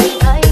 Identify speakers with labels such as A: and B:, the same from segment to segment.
A: on. I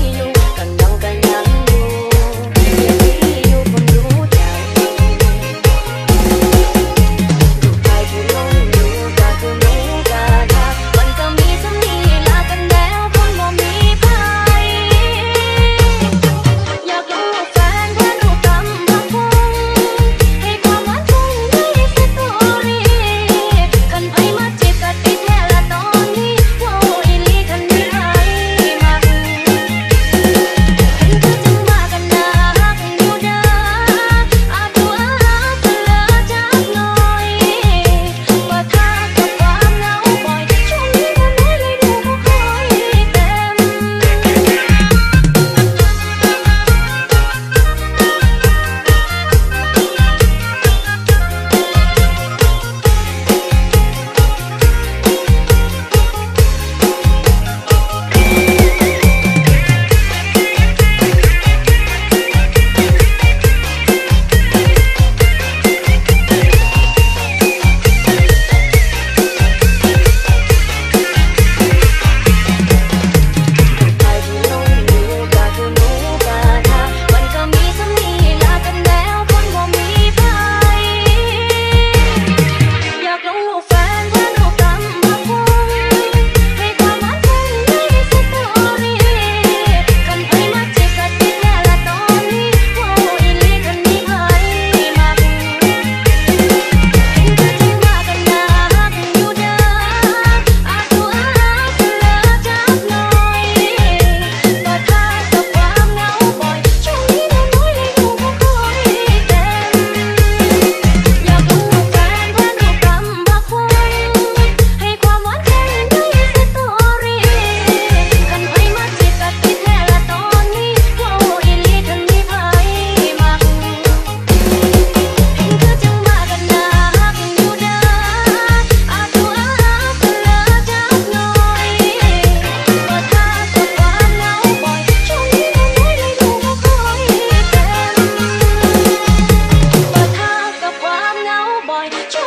A: boy.